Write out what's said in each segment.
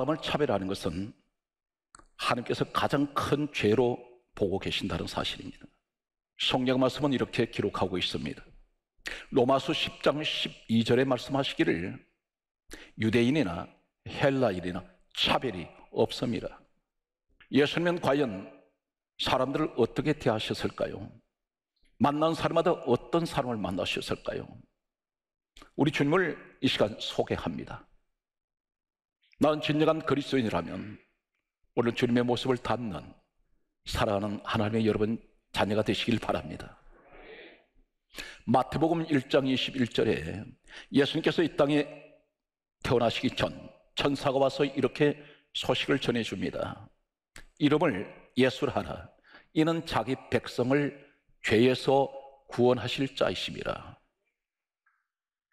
사람을 차별하는 것은 하나님께서 가장 큰 죄로 보고 계신다는 사실입니다. 성경 말씀은 이렇게 기록하고 있습니다. 로마서 10장 12절에 말씀하시기를 유대인이나 헬라인이나 차별이 없습니다. 예수님은 과연 사람들을 어떻게 대하셨을까요? 만난 사람마다 어떤 사람을 만나셨을까요? 우리 주님을 이 시간 소개합니다. 나는 진정한 그리스도인이라면 오늘 주님의 모습을 닮는 사랑하는 하나님의 여러분 자녀가 되시길 바랍니다. 마태복음 1장 21절에 예수님께서 이 땅에 태어나시기 전 천사가 와서 이렇게 소식을 전해줍니다. 이름을 예수하라. 이는 자기 백성을 죄에서 구원하실 자이십니다.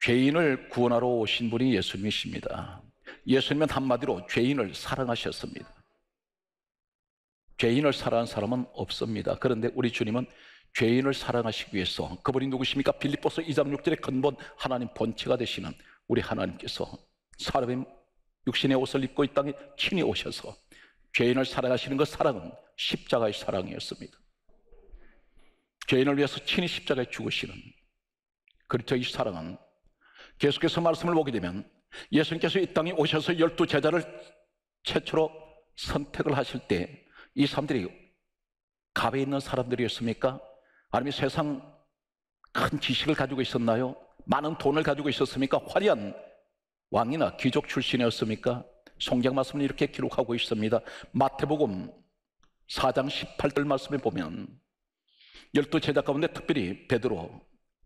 죄인을 구원하러 오신 분이 예수님이십니다. 예수님은 한마디로 죄인을 사랑하셨습니다. 죄인을 사랑한 사람은 없습니다. 그런데 우리 주님은 죄인을 사랑하시기 위해서 그분이 누구십니까? 빌립보서 2장 6절의 근본 하나님 본체가 되시는 우리 하나님께서 사람의 육신의 옷을 입고 이 땅에 친히 오셔서 죄인을 사랑하시는 그 사랑은 십자가의 사랑이었습니다. 죄인을 위해서 친히 십자가에 죽으시는. 이 사랑은 계속해서 말씀을 보게 되면 예수님께서 이 땅에 오셔서 열두 제자를 최초로 선택을 하실 때 이 사람들이 갑에 있는 사람들이었습니까? 아니면 세상 큰 지식을 가지고 있었나요? 많은 돈을 가지고 있었습니까? 화려한 왕이나 귀족 출신이었습니까? 성경 말씀은 이렇게 기록하고 있습니다. 마태복음 4장 18절 말씀에 보면 열두 제자 가운데 특별히 베드로,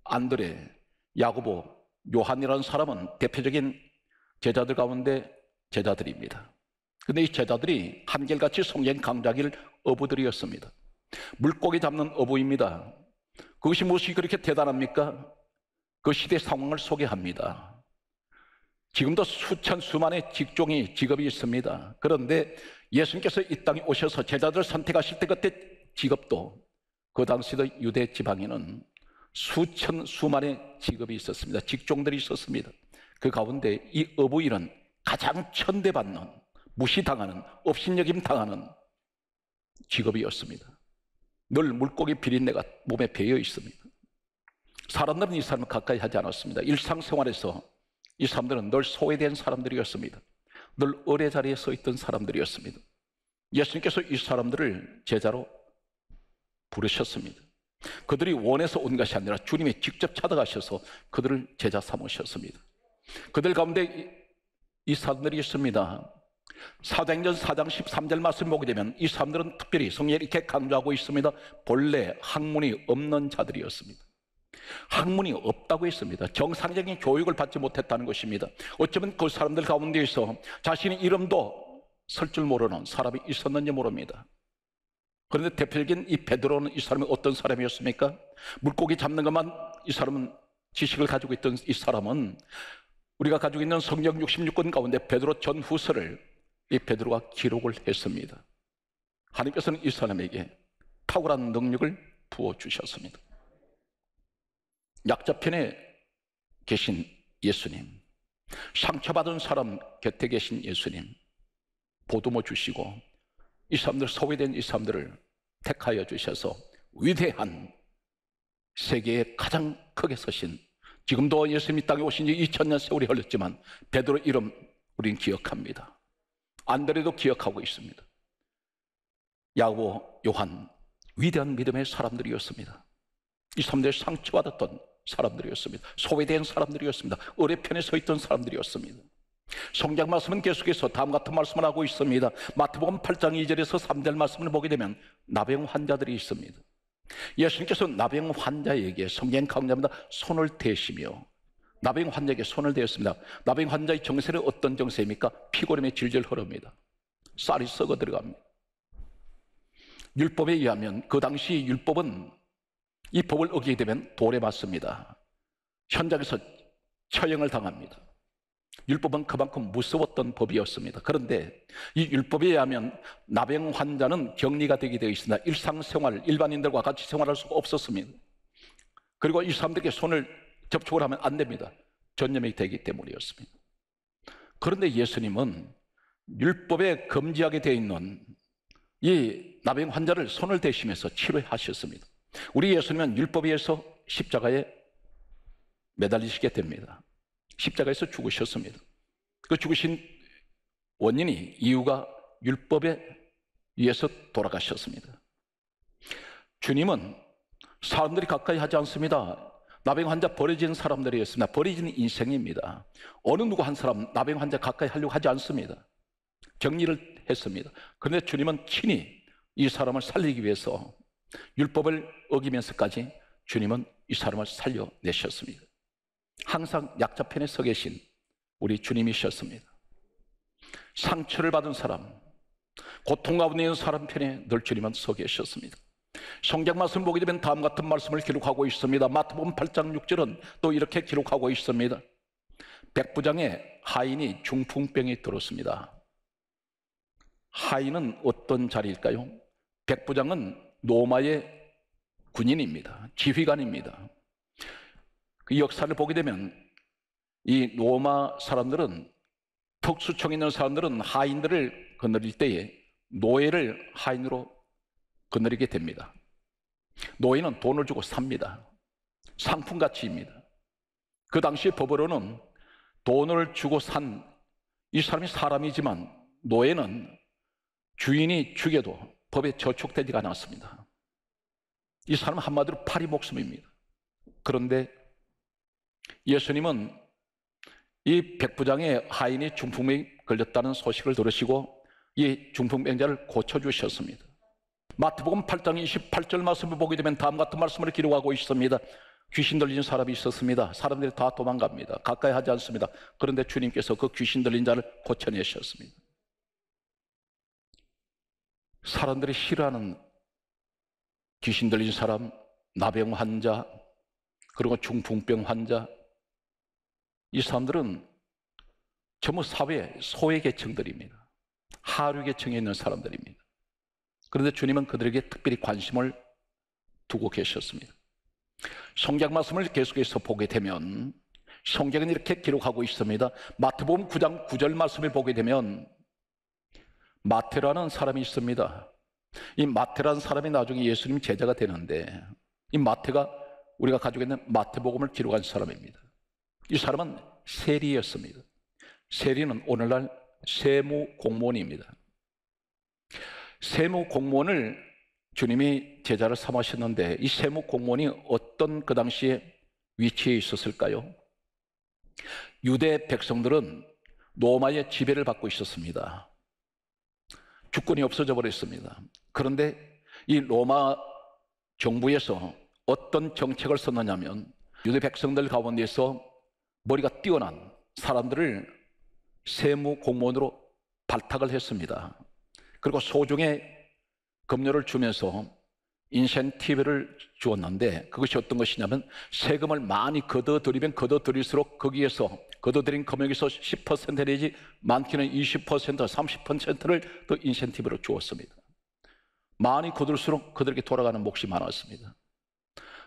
안드레, 야고보, 요한이라는 사람은 대표적인 제자들 가운데 제자들입니다. 근데 이 제자들이 한결같이 성경 강자길 어부들이었습니다. 물고기 잡는 어부입니다. 그것이 무엇이 그렇게 대단합니까? 그 시대 상황을 소개합니다. 지금도 수천 수만의 직종이 직업이 있습니다. 그런데 예수님께서 이 땅에 오셔서 제자들 선택하실 때 그때 직업도 그 당시도 유대 지방에는 수천 수만의 직업이 있었습니다. 직종들이 있었습니다. 그 가운데 이 어부일은 가장 천대받는 무시당하는 업신여김 당하는 직업이었습니다. 늘 물고기 비린내가 몸에 배어 있습니다. 사람들은 이 사람을 가까이 하지 않았습니다. 일상생활에서 이 사람들은 늘 소외된 사람들이었습니다. 늘 어뢰 자리에 서 있던 사람들이었습니다. 예수님께서 이 사람들을 제자로 부르셨습니다. 그들이 원해서 온 것이 아니라 주님이 직접 찾아가셔서 그들을 제자 삼으셨습니다. 그들 가운데 이 사람들이 있습니다. 사도행전 4장 13절 말씀 보게 되면 이 사람들은 특별히 성경에 이렇게 강조하고 있습니다. 본래 학문이 없는 자들이었습니다. 학문이 없다고 했습니다. 정상적인 교육을 받지 못했다는 것입니다. 어쩌면 그 사람들 가운데에서 자신의 이름도 설 줄 모르는 사람이 있었는지 모릅니다. 그런데 대표적인 이 베드로는 이 사람이 어떤 사람이었습니까? 물고기 잡는 것만 이 사람은 지식을 가지고 있던 이 사람은 우리가 가지고 있는 성경 66권 가운데 베드로 전후서를 이 베드로가 기록을 했습니다. 하나님께서는 이 사람에게 탁월한 능력을 부어 주셨습니다. 약자편에 계신 예수님, 상처받은 사람 곁에 계신 예수님, 보듬어 주시고 이 사람들 소외된 이 사람들을 택하여 주셔서 위대한 세계에 가장 크게 서신 지금도 예수님이 땅에 오신 지 2000년 세월이 흘렀지만 베드로 이름 우리는 기억합니다. 안드레도 기억하고 있습니다. 야고, 요한 위대한 믿음의 사람들이었습니다. 이 사람들 상처받았던 사람들이었습니다. 소외된 사람들이었습니다. 어뢰편에 서 있던 사람들이었습니다. 성경 말씀은 계속해서 다음 같은 말씀을 하고 있습니다. 마태복음 8장 2절에서 3절 말씀을 보게 되면 나병 환자들이 있습니다. 예수님께서 나병 환자에게 성경 강자입니다. 손을 대시며 나병 환자에게 손을 대었습니다. 나병 환자의 정세는 어떤 정세입니까? 피고름이 질질 흐릅니다. 쌀이 썩어 들어갑니다. 율법에 의하면 그 당시 율법은 이 법을 어기게 되면 돌에 맞습니다. 현장에서 처형을 당합니다. 율법은 그만큼 무서웠던 법이었습니다. 그런데 이 율법에 의하면 나병 환자는 격리가 되게 되어 있습니다. 일상생활, 일반인들과 같이 생활할 수가 없었습니다. 그리고 이 사람들에게 손을 접촉을 하면 안 됩니다. 전염이 되기 때문이었습니다. 그런데 예수님은 율법에 금지하게 되어 있는 이 나병 환자를 손을 대시면서 치료하셨습니다. 우리 예수님은 율법에 의해서 십자가에 매달리시게 됩니다. 십자가에서 죽으셨습니다. 그 죽으신 원인이 이유가 율법에 의해서 돌아가셨습니다. 주님은 사람들이 가까이 하지 않습니다. 나병 환자 버려진 사람들이었습니다. 버려진 인생입니다. 어느 누구 한 사람 나병 환자 가까이 하려고 하지 않습니다. 격리를 했습니다. 그런데 주님은 친히 이 사람을 살리기 위해서 율법을 어기면서까지 주님은 이 사람을 살려내셨습니다. 항상 약자 편에 서 계신 우리 주님이셨습니다. 상처를 받은 사람, 고통 가운데 있는 사람 편에 늘 주님은 서 계셨습니다. 성경 말씀 보게 되면 다음 같은 말씀을 기록하고 있습니다. 마태복음 8장 6절은 또 이렇게 기록하고 있습니다. 백부장의 하인이 중풍병이 들었습니다. 하인은 어떤 자리일까요? 백부장은 로마의 군인입니다. 지휘관입니다. 그 역사를 보게 되면 이 로마 사람들은 특수청 있는 사람들은 하인들을 거느릴 때에 노예를 하인으로 거느리게 됩니다. 노예는 돈을 주고 삽니다. 상품 가치입니다. 그 당시 법으로는 돈을 주고 산 이 사람이 사람이지만 노예는 주인이 죽여도 법에 저촉되지가 않았습니다. 이 사람은 한마디로 파리 목숨입니다. 그런데 예수님은 이 백부장의 하인이 중풍에 걸렸다는 소식을 들으시고 이 중풍병자를 고쳐주셨습니다. 마태복음 8장 28절 말씀을 보게 되면 다음 같은 말씀을 기록하고 있습니다. 귀신 들린 사람이 있었습니다. 사람들이 다 도망갑니다. 가까이 하지 않습니다. 그런데 주님께서 그 귀신 들린 자를 고쳐내셨습니다. 사람들이 싫어하는 귀신 들린 사람, 나병 환자, 그리고 중풍병 환자, 이 사람들은 전부 사회 소외 계층들입니다. 하류 계층에 있는 사람들입니다. 그런데 주님은 그들에게 특별히 관심을 두고 계셨습니다. 성경 말씀을 계속해서 보게 되면 성경은 이렇게 기록하고 있습니다. 마태복음 9장 9절 말씀을 보게 되면 마태라는 사람이 있습니다. 이 마태라는 사람이 나중에 예수님 제자가 되는데 이 마태가 우리가 가지고 있는 마태복음을 기록한 사람입니다. 이 사람은 세리였습니다. 세리는 오늘날 세무 공무원입니다. 세무 공무원을 주님이 제자를 삼으셨는데 이 세무 공무원이 어떤 그 당시에 위치에 있었을까요? 유대 백성들은 로마의 지배를 받고 있었습니다. 주권이 없어져 버렸습니다. 그런데 이 로마 정부에서 어떤 정책을 썼느냐면 유대 백성들 가운데서 머리가 뛰어난 사람들을 세무 공무원으로 발탁을 했습니다. 그리고 소중의 급료를 주면서 인센티브를 주었는데 그것이 어떤 것이냐면 세금을 많이 걷어들이면 걷어들일수록 거기에서 걷어들인 금액에서 10% 내지 많게는 20% 30%를 더 인센티브로 주었습니다. 많이 거둘수록 그들에게 돌아가는 몫이 많았습니다.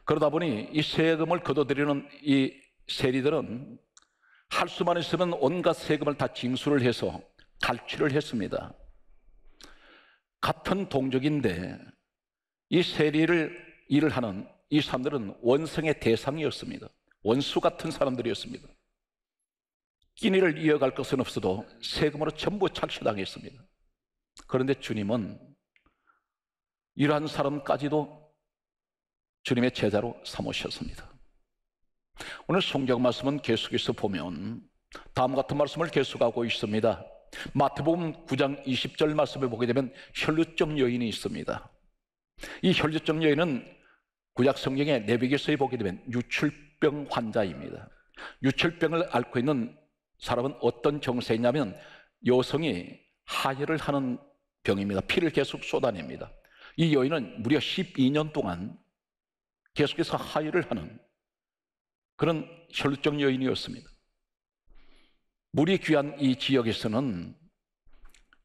그러다 보니 이 세금을 걷어들이는 이 세리들은 할 수만 있으면 온갖 세금을 다 징수를 해서 갈취를 했습니다. 같은 동족인데 이 세리를 일을 하는 이 사람들은 원성의 대상이었습니다. 원수 같은 사람들이었습니다. 끼니를 이어갈 것은 없어도 세금으로 전부 착취당했습니다. 그런데 주님은 이러한 사람까지도 주님의 제자로 삼으셨습니다. 오늘 성경 말씀은 계속해서 보면 다음 같은 말씀을 계속하고 있습니다. 마태복음 9장 20절 말씀을 보게 되면 혈루증 여인이 있습니다. 이 혈루증 여인은 구약 성경의 내비게서에 보게 되면 유출병 환자입니다. 유출병을 앓고 있는 사람은 어떤 정세냐면 여성이 하혈을 하는 병입니다. 피를 계속 쏟아냅니다. 이 여인은 무려 12년 동안 계속해서 하혈을 하는 그런 혈루증 여인이었습니다. 물이 귀한 이 지역에서는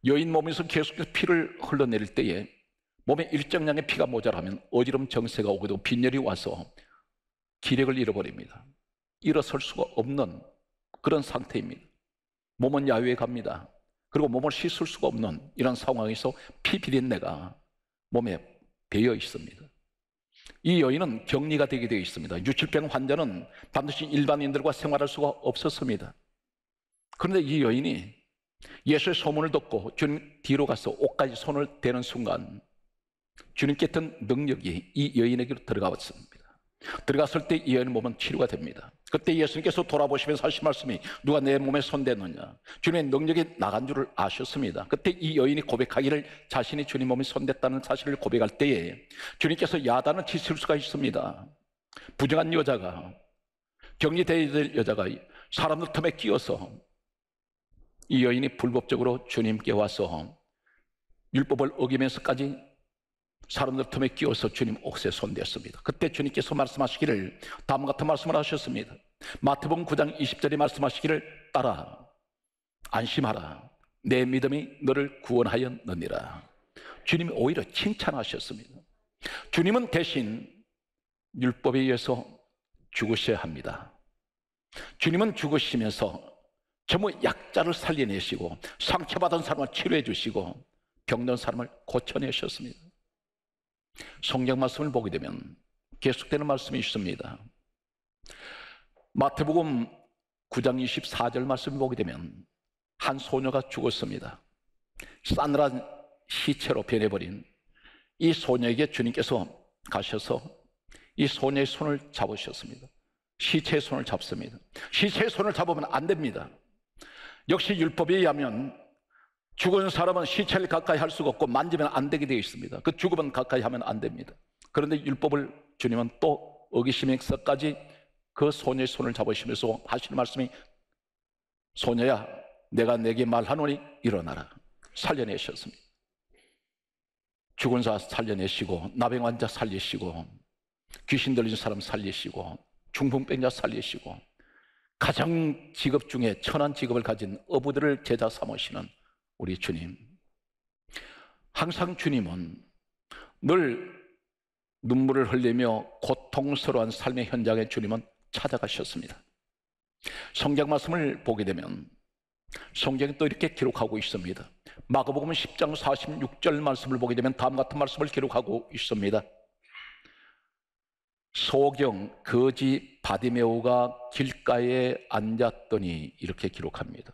여인 몸에서 계속해서 피를 흘러내릴 때에 몸에 일정량의 피가 모자라면 어지럼 정세가 오게 되고 빈혈이 와서 기력을 잃어버립니다. 일어설 수가 없는 그런 상태입니다. 몸은 야유에 갑니다. 그리고 몸을 씻을 수가 없는 이런 상황에서 피 비린내가 몸에 배어 있습니다. 이 여인은 격리가 되게 되어 있습니다. 유칠병 환자는 반드시 일반인들과 생활할 수가 없었습니다. 그런데 이 여인이 예수의 소문을 듣고 주님 뒤로 가서 옷까지 손을 대는 순간 주님께 있던 능력이 이 여인에게로 들어가 왔습니다. 들어갔을 때 이 여인의 몸은 치료가 됩니다. 그때 예수님께서 돌아보시면서 하신 말씀이 누가 내 몸에 손대느냐. 주님의 능력이 나간 줄을 아셨습니다. 그때 이 여인이 고백하기를 자신이 주님 몸에 손댔다는 사실을 고백할 때에 주님께서 야단을 치실 수가 있습니다. 부정한 여자가 격리되어야 될 여자가 사람들 틈에 끼어서 이 여인이 불법적으로 주님께 와서 율법을 어기면서까지 사람들 틈에 끼어서 주님 옥새 손댔습니다. 그때 주님께서 말씀하시기를 다음 같은 말씀을 하셨습니다. 마태복음 9장 20절에 말씀하시기를 따라 안심하라 내 믿음이 너를 구원하였느니라. 주님이 오히려 칭찬하셨습니다. 주님은 대신 율법에 의해서 죽으셔야 합니다. 주님은 죽으시면서 전부 약자를 살려내시고 상처받은 사람을 치료해 주시고 병든 사람을 고쳐내셨습니다. 성경 말씀을 보게 되면 계속되는 말씀이 있습니다. 마태복음 9장 24절 말씀을 보게 되면 한 소녀가 죽었습니다. 싸늘한 시체로 변해버린 이 소녀에게 주님께서 가셔서 이 소녀의 손을 잡으셨습니다. 시체의 손을 잡습니다. 시체의 손을 잡으면 안 됩니다. 역시 율법에 의하면 죽은 사람은 시체를 가까이 할 수가 없고 만지면 안 되게 되어 있습니다. 그 죽으면 가까이 하면 안 됩니다. 그런데 율법을 주님은 또 어기시면서까지 그 소녀의 손을 잡으시면서 하시는 말씀이 소녀야 내가 내게 말하노니 일어나라 살려내셨습니다. 죽은 자 살려내시고 나병 환자 살리시고 귀신 들린 사람 살리시고 중풍병자 살리시고 가장 직업 중에 천한 직업을 가진 어부들을 제자 삼으시는 우리 주님. 항상 주님은 늘 눈물을 흘리며 고통스러운 삶의 현장에 주님은 찾아가셨습니다. 성경 말씀을 보게 되면 성경이 또 이렇게 기록하고 있습니다. 마가복음 10장 46절 말씀을 보게 되면 다음 같은 말씀을 기록하고 있습니다. 소경 거지 바디메오가 길가에 앉았더니 이렇게 기록합니다.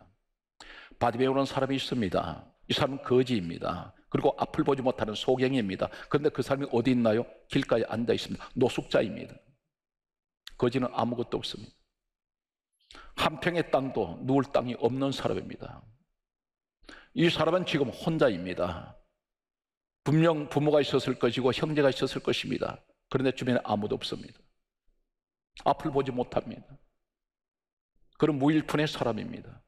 바디메오는 사람이 있습니다. 이 사람은 거지입니다. 그리고 앞을 보지 못하는 소경입니다. 그런데 그 사람이 어디 있나요? 길가에 앉아 있습니다. 노숙자입니다. 거지는 아무것도 없습니다. 한 평의 땅도 누울 땅이 없는 사람입니다. 이 사람은 지금 혼자입니다. 분명 부모가 있었을 것이고 형제가 있었을 것입니다. 그런데 주변에 아무도 없습니다. 앞을 보지 못합니다. 그런 무일푼의 사람입니다.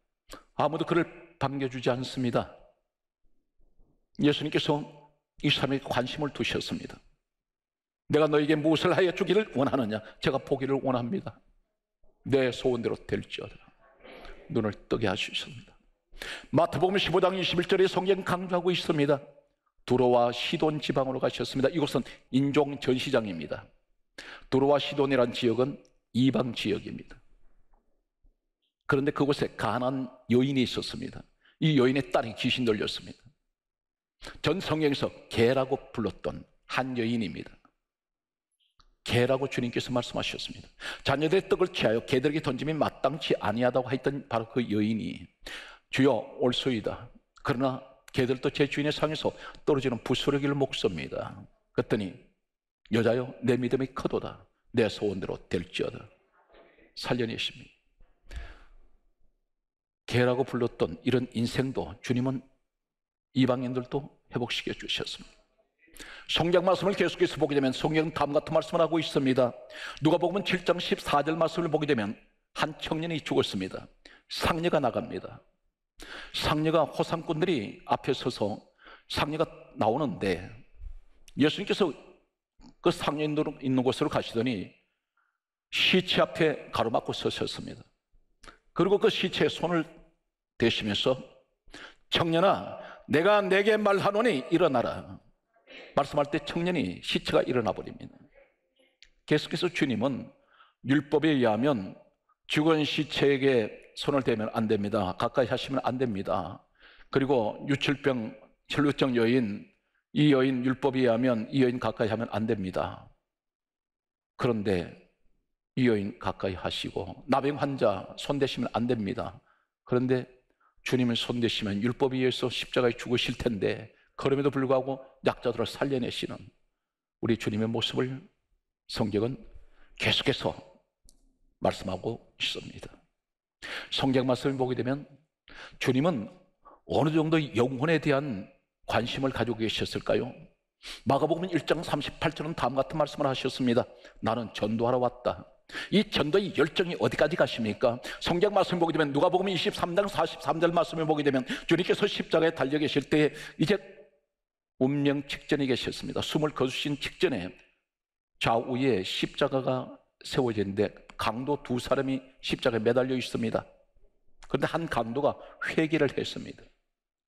아무도 그를 반겨주지 않습니다. 예수님께서 이 사람에게 관심을 두셨습니다. 내가 너에게 무엇을 하여 주기를 원하느냐? 제가 보기를 원합니다. 내 소원대로 될지어다. 눈을 뜨게 하셨습니다. 마태복음 15장 21절에 성경 강조하고 있습니다. 두로와 시돈 지방으로 가셨습니다. 이곳은 인종 전시장입니다. 두로와 시돈이란 지역은 이방 지역입니다. 그런데 그곳에 가난 여인이 있었습니다. 이 여인의 딸이 귀신 들렸습니다. 전 성경에서 개라고 불렀던 한 여인입니다. 개라고 주님께서 말씀하셨습니다. 자녀들의 떡을 취하여 개들에게 던짐이 마땅치 아니하다고 했던 바로 그 여인이 주여 올소이다. 그러나 개들도 제 주인의 상에서 떨어지는 부스러기를 먹습니다. 그랬더니 여자여 내 믿음이 크도다. 내 소원대로 될지어다. 살려내십니다. 개라고 불렀던 이런 인생도 주님은 이방인들도 회복시켜 주셨습니다. 성경 말씀을 계속해서 보게 되면 성경 다음 같은 말씀을 하고 있습니다. 누가 보면 7장 14절 말씀을 보게 되면 한 청년이 죽었습니다. 상녀가 나갑니다. 상녀가 호상꾼들이 앞에 서서 상녀가 나오는데 예수님께서 그 상에 있는 곳으로 가시더니 시체 앞에 가로막고 서셨습니다. 그리고 그 시체에 손을 대시면서 청년아 내가 내게 말하노니 일어나라 말씀할 때 청년이 시체가 일어나 버립니다. 계속해서 주님은 율법에 의하면 죽은 시체에게 손을 대면 안 됩니다. 가까이 하시면 안 됩니다. 그리고 유출병, 혈루증 여인, 이 여인 율법에 의하면 이 여인 가까이 하면 안 됩니다. 그런데 이 여인 가까이 하시고 나병 환자 손 대시면 안 됩니다. 그런데 주님을 손대시면 율법에 의해서 십자가에 죽으실 텐데 그럼에도 불구하고 약자들을 살려내시는 우리 주님의 모습을 성경은 계속해서 말씀하고 있습니다. 성경 말씀을 보게 되면 주님은 어느 정도 영혼에 대한 관심을 가지고 계셨을까요? 마가복음 1장 38절은 다음 같은 말씀을 하셨습니다. 나는 전도하러 왔다. 이 전도의 열정이 어디까지 가십니까? 성경 말씀 보게 되면 누가복음 23장 43절 말씀을 보게 되면 주님께서 십자가에 달려 계실 때 이제 운명 직전에 계셨습니다. 숨을 거두신 직전에 좌우에 십자가가 세워졌는데 강도 두 사람이 십자가에 매달려 있습니다. 그런데 한 강도가 회개를 했습니다.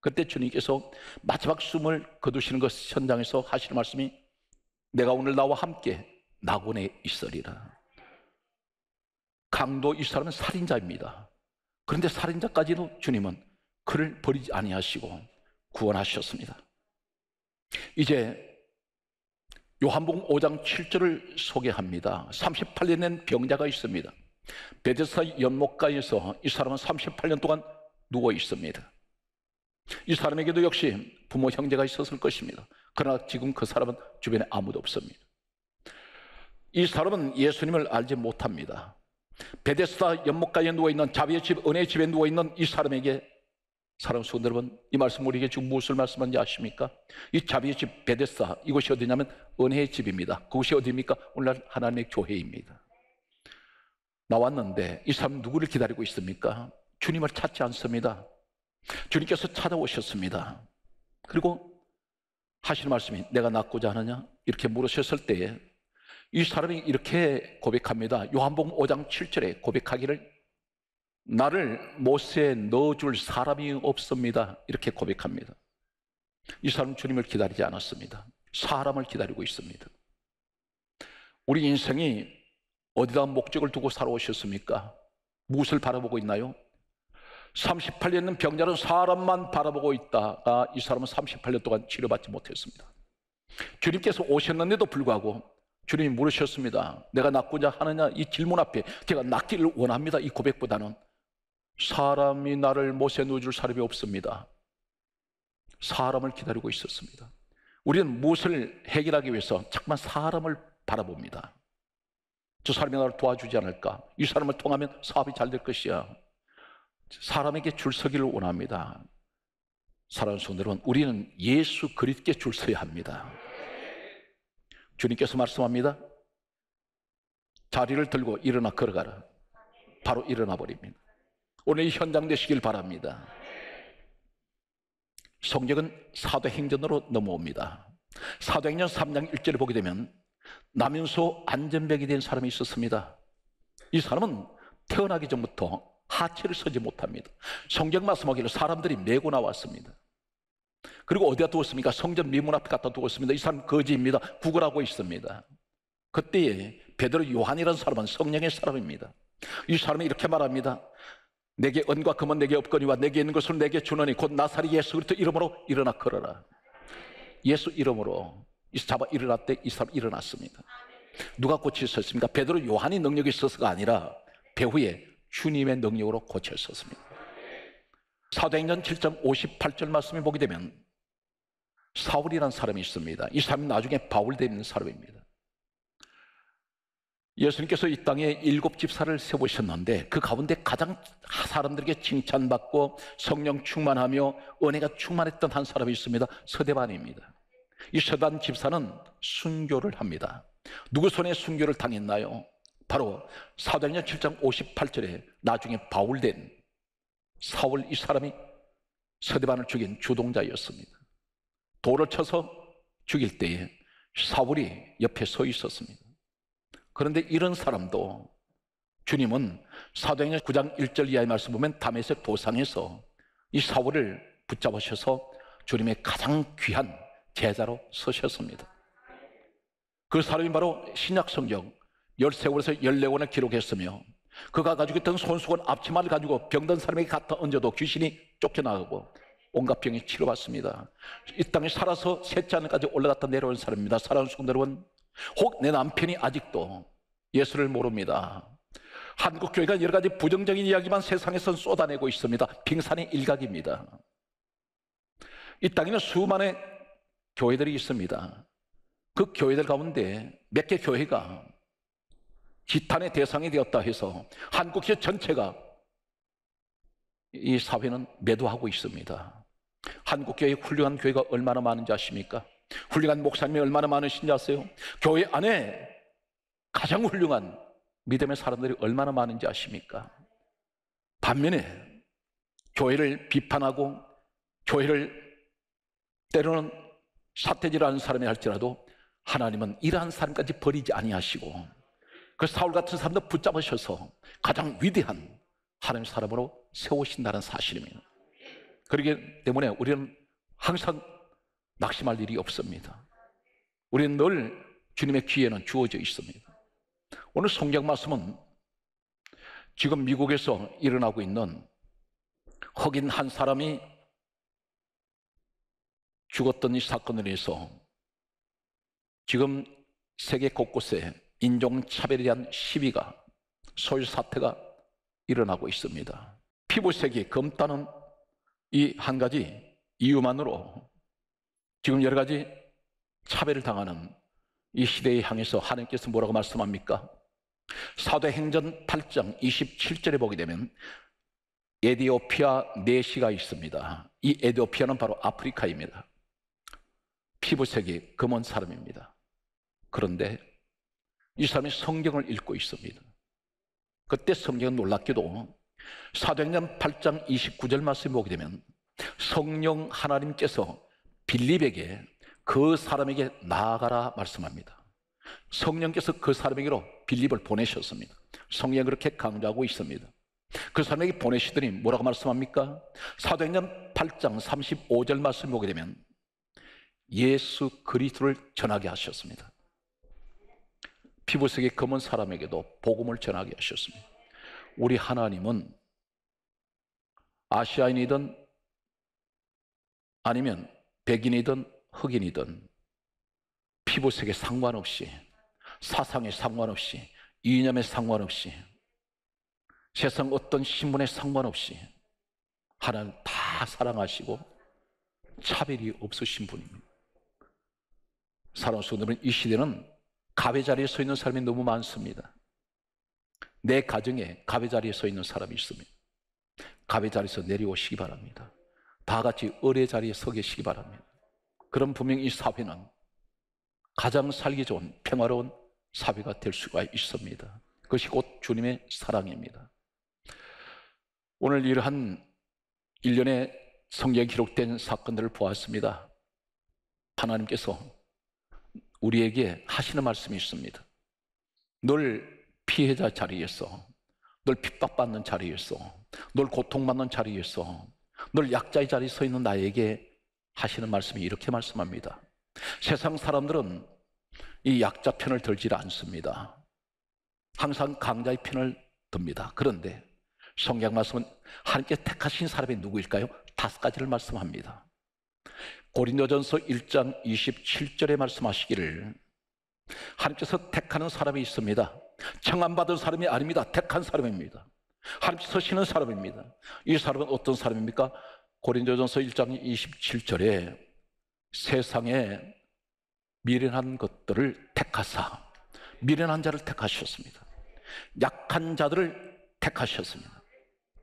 그때 주님께서 마지막 숨을 거두시는 것 현장에서 하시는 말씀이 내가 오늘 나와 함께 낙원에 있으리라. 강도 이 사람은 살인자입니다. 그런데 살인자까지도 주님은 그를 버리지 아니하시고 구원하셨습니다. 이제 요한복음 5장 7절을 소개합니다. 38년 된 병자가 있습니다. 베데스다 연못가에서 이 사람은 38년 동안 누워 있습니다. 이 사람에게도 역시 부모 형제가 있었을 것입니다. 그러나 지금 그 사람은 주변에 아무도 없습니다. 이 사람은 예수님을 알지 못합니다. 베데스다 연못가에 누워 있는 자비의 집 은혜의 집에 누워 있는 이 사람에게 사랑 성도 여러분, 이 말씀 우리에게 지금 무엇을 말씀하는지 아십니까? 이 자비의 집 베데스다 이곳이 어디냐면 은혜의 집입니다. 그곳이 어디입니까? 오늘날 하나님의 교회입니다. 나왔는데 이 사람 누구를 기다리고 있습니까? 주님을 찾지 않습니다. 주님께서 찾아오셨습니다. 그리고 하시는 말씀이 내가 낫고자 하느냐? 이렇게 물으셨을 때에 이 사람이 이렇게 고백합니다. 요한복음 5장 7절에 고백하기를 나를 못에 넣어줄 사람이 없습니다. 이렇게 고백합니다. 이 사람 주님을 기다리지 않았습니다. 사람을 기다리고 있습니다. 우리 인생이 어디다 목적을 두고 살아오셨습니까? 무엇을 바라보고 있나요? 38년은 병자는 사람만 바라보고 있다가 이 사람은 38년 동안 치료받지 못했습니다. 주님께서 오셨는데도 불구하고 주님이 물으셨습니다. 내가 낫고자 하느냐 이 질문 앞에 제가 낫기를 원합니다. 이 고백보다는 사람이 나를 못에 누줄 사람이 없습니다. 사람을 기다리고 있었습니다. 우리는 무엇을 해결하기 위해서 자꾸만 사람을 바라봅니다. 저 사람이 나를 도와주지 않을까? 이 사람을 통하면 사업이 잘 될 것이야. 사람에게 줄 서기를 원합니다. 사랑하는 성도 여러분, 우리는 예수 그리스도께 줄 서야 합니다. 주님께서 말씀합니다. 자리를 들고 일어나 걸어가라. 바로 일어나 버립니다. 오늘 이 현장 되시길 바랍니다. 성경은 사도행전으로 넘어옵니다. 사도행전 3장 1절을 보게 되면 남윤소 안전병이 된 사람이 있었습니다. 이 사람은 태어나기 전부터 하체를 서지 못합니다. 성경 말씀하기를 사람들이 메고 나왔습니다. 그리고 어디다 두었습니까? 성전 미문 앞에 갖다 두었습니다. 이 사람 거지입니다. 구걸하고 있습니다. 그때에 베드로 요한이라는 사람은 성령의 사람입니다. 이 사람이 이렇게 말합니다. 내게 은과 금은 내게 없거니와 내게 있는 것을 내게 주노니 곧 나사리 예수 그리스도 이름으로 일어나 걸어라. 예수 이름으로 잡아 일어났대 이 사람 일어났습니다. 누가 고치셨습니까? 베드로 요한이 능력이 있어서가 아니라 배후에 주님의 능력으로 고쳤었습니다. 사도행전 7장 58절 말씀을 보게 되면 사울이라는 사람이 있습니다. 이 사람이 나중에 바울 되는 사람입니다. 예수님께서 이 땅에 일곱 집사를 세우셨는데 그 가운데 가장 사람들에게 칭찬받고 성령 충만하며 은혜가 충만했던 한 사람이 있습니다. 서대반입니다. 이 서단 집사는 순교를 합니다. 누구 손에 순교를 당했나요? 바로 사도행전 7장 58절에 나중에 바울된 사울 이 사람이 서대반을 죽인 주동자였습니다. 돌을 쳐서 죽일 때에 사울이 옆에 서 있었습니다. 그런데 이런 사람도 주님은 사도행전 9장 1절 이하의 말씀 보면 담에색 도상에서 이 사울을 붙잡으셔서 주님의 가장 귀한 제자로 서셨습니다. 그 사람이 바로 신약 성경 열세월에서 열네권을 기록했으며 그가 가지고 있던 손수건 앞치마를 가지고 병든 사람에게 갖다 얹어도 귀신이 쫓겨나가고 온갖 병이 치료받습니다. 이 땅에 살아서 셋째 하늘까지 올라갔다 내려온 사람입니다. 사랑하는 성도 여러분, 혹 내 남편이 아직도 예수를 모릅니다. 한국 교회가 여러 가지 부정적인 이야기만 세상에선 쏟아내고 있습니다. 빙산의 일각입니다. 이 땅에는 수많은 교회들이 있습니다. 그 교회들 가운데 몇 개 교회가 기탄의 대상이 되었다 해서 한국교 전체가 이 사회는 매도하고 있습니다. 한국교회 훌륭한 교회가 얼마나 많은지 아십니까? 훌륭한 목사님이 얼마나 많으신지 아세요? 교회 안에 가장 훌륭한 믿음의 사람들이 얼마나 많은지 아십니까? 반면에 교회를 비판하고 교회를 때로는 사태질하는 사람이 할지라도 하나님은 이러한 사람까지 버리지 아니하시고 그 사울 같은 사람도 붙잡으셔서 가장 위대한 하나님 사람으로 세우신다는 사실입니다. 그렇기 때문에 우리는 항상 낙심할 일이 없습니다. 우리는 늘 주님의 귀에는 주어져 있습니다. 오늘 성경 말씀은 지금 미국에서 일어나고 있는 흑인 한 사람이 죽었던 이 사건을 위해서 지금 세계 곳곳에 인종차별에 대한 시비가 소유 사태가 일어나고 있습니다. 피부색이 검다는 이 한 가지 이유만으로 지금 여러 가지 차별을 당하는 이 시대에 향해서 하나님께서 뭐라고 말씀합니까? 사도행전 8장 27절에 보게 되면 에디오피아 네시가 있습니다. 이 에디오피아는 바로 아프리카입니다. 피부색이 검은 사람입니다. 그런데 이 사람이 성경을 읽고 있습니다. 그때 성경은 놀랍게도 사도행전 8장 29절 말씀 보게 되면 성령 하나님께서 빌립에게 그 사람에게 나아가라 말씀합니다. 성령께서 그 사람에게로 빌립을 보내셨습니다. 성령 그렇게 강조하고 있습니다. 그 사람에게 보내시더니 뭐라고 말씀합니까? 사도행전 8장 35절 말씀 보게 되면 예수 그리스도를 전하게 하셨습니다. 피부색이 검은 사람에게도 복음을 전하게 하셨습니다. 우리 하나님은 아시아인이든 아니면 백인이든 흑인이든 피부색에 상관없이 사상에 상관없이 이념에 상관없이 세상 어떤 신분에 상관없이 하나님 다 사랑하시고 차별이 없으신 분입니다. 사랑하는 성도는 이 시대는 가배 자리에 서 있는 사람이 너무 많습니다. 내 가정에 가배 자리에 서 있는 사람이 있습니다. 가배 자리에서 내려오시기 바랍니다. 다 같이 어뢰 자리에 서 계시기 바랍니다. 그럼 분명히 이 사회는 가장 살기 좋은 평화로운 사회가 될 수가 있습니다. 그것이 곧 주님의 사랑입니다. 오늘 이러한 일련의 성경에 기록된 사건들을 보았습니다. 하나님께서 우리에게 하시는 말씀이 있습니다. 널 피해자 자리에서, 널 핍박받는 자리에서, 널 고통받는 자리에서, 널 약자의 자리에 서 있는 나에게 하시는 말씀이 이렇게 말씀합니다. 세상 사람들은 이 약자 편을 들지 않습니다. 항상 강자의 편을 듭니다. 그런데 성경 말씀은 하나님께 택하신 사람이 누구일까요? 다섯 가지를 말씀합니다. 고린도전서 1장 27절에 말씀하시기를 하나님께서 택하는 사람이 있습니다. 청함받은 사람이 아닙니다. 택한 사람입니다. 하나님께서 쓰시는 사람입니다. 이 사람은 어떤 사람입니까? 고린도전서 1장 27절에 세상에 미련한 것들을 택하사 미련한 자를 택하셨습니다. 약한 자들을 택하셨습니다.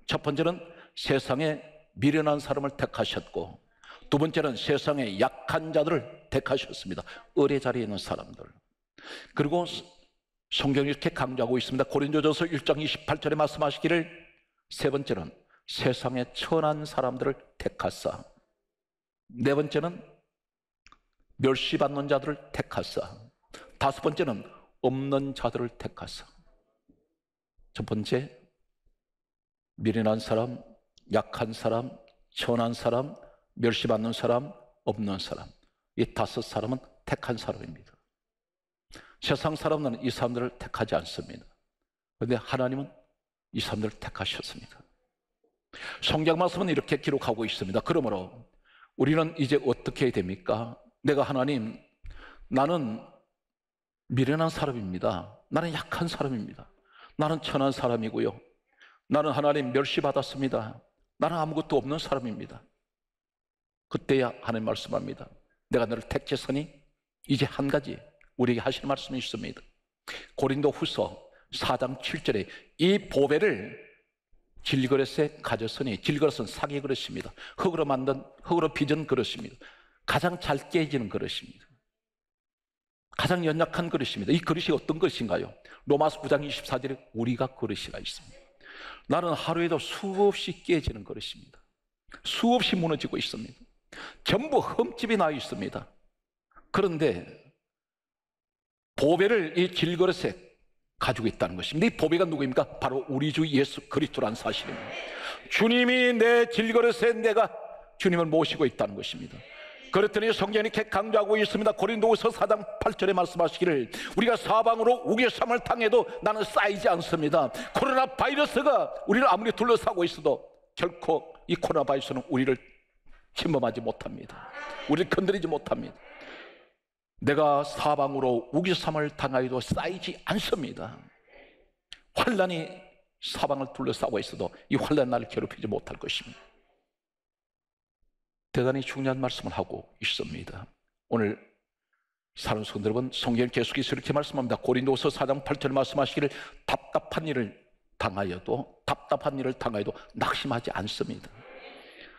첫 번째는 세상에 미련한 사람을 택하셨고 두 번째는 세상에 약한 자들을 택하셨습니다. 의뢰 자리에 있는 사람들. 그리고 성경이 이렇게 강조하고 있습니다. 고린도전서 1장 28절에 말씀하시기를 세 번째는 세상에 천한 사람들을 택하사 네 번째는 멸시받는 자들을 택하사. 다섯 번째는 없는 자들을 택하사. 첫 번째, 미련한 사람, 약한 사람, 천한 사람, 멸시받는 사람, 없는 사람. 이 다섯 사람은 택한 사람입니다. 세상 사람들은 이 사람들을 택하지 않습니다. 그런데 하나님은 이 사람들을 택하셨습니다. 성경 말씀은 이렇게 기록하고 있습니다. 그러므로 우리는 이제 어떻게 됩니까? 내가 하나님, 나는 미련한 사람입니다. 나는 약한 사람입니다. 나는 천한 사람이고요. 나는 하나님 멸시받았습니다. 나는 아무것도 없는 사람입니다. 그때야 하나님 말씀합니다. 내가 너를 택했으니 이제 한 가지 우리에게 하시는 말씀이 있습니다. 고린도 후서 4장 7절에 이 보배를 질그릇에 가졌으니 질그릇은 사기 그릇입니다. 흙으로 만든 흙으로 빚은 그릇입니다. 가장 잘 깨지는 그릇입니다. 가장 연약한 그릇입니다. 이 그릇이 어떤 것인가요? 로마서 9장 24절에 우리가 그릇이가 있습니다. 나는 하루에도 수없이 깨지는 그릇입니다. 수없이 무너지고 있습니다. 전부 흠집이 나 있습니다. 그런데 보배를 이 질그릇에 가지고 있다는 것입니다. 이 보배가 누구입니까? 바로 우리 주 예수 그리스도라는 사실입니다. 주님이 내 질그릇에 내가 주님을 모시고 있다는 것입니다. 그랬더니 성경이 이렇게 강조하고 있습니다. 고린도후서 4장 8절에 말씀하시기를 우리가 사방으로 우겨삼을 당해도 나는 쌓이지 않습니다. 코로나 바이러스가 우리를 아무리 둘러싸고 있어도 결코 이 코로나 바이러스는 우리를 침범하지 못합니다. 우리를 건드리지 못합니다. 내가 사방으로 우기삼을 당하여도 쌓이지 않습니다. 환란이 사방을 둘러싸고 있어도 이 환란 나를 괴롭히지 못할 것입니다. 대단히 중요한 말씀을 하고 있습니다. 오늘 사는 성도 여러분, 성경 계속해서 이렇게 말씀합니다. 고린도서 4장 8절 말씀하시기를 답답한 일을 당하여도 답답한 일을 당하여도 낙심하지 않습니다.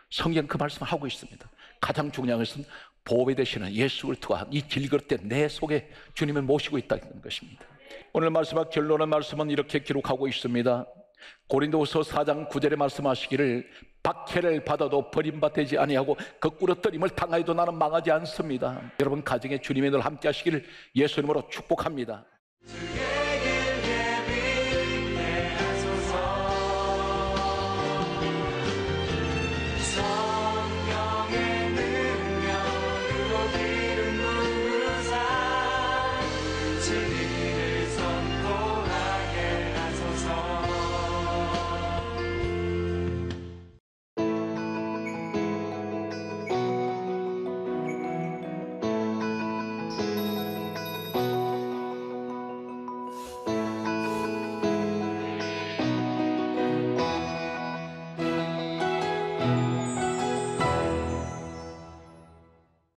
성경 그 말씀을 하고 있습니다. 가장 중요한 것은 보배 되시는 예수 그리스도가 이 질그릇 내 속에 주님을 모시고 있다는 것입니다. 오늘 말씀과 결론의 말씀은 이렇게 기록하고 있습니다. 고린도서 4장 9절에 말씀하시기를 박해를 받아도 버림받지 아니하고 거꾸로 떨림을 당하여도 나는 망하지 않습니다. 여러분 가정에 주님이 늘 함께 하시기를 예수님으로 축복합니다.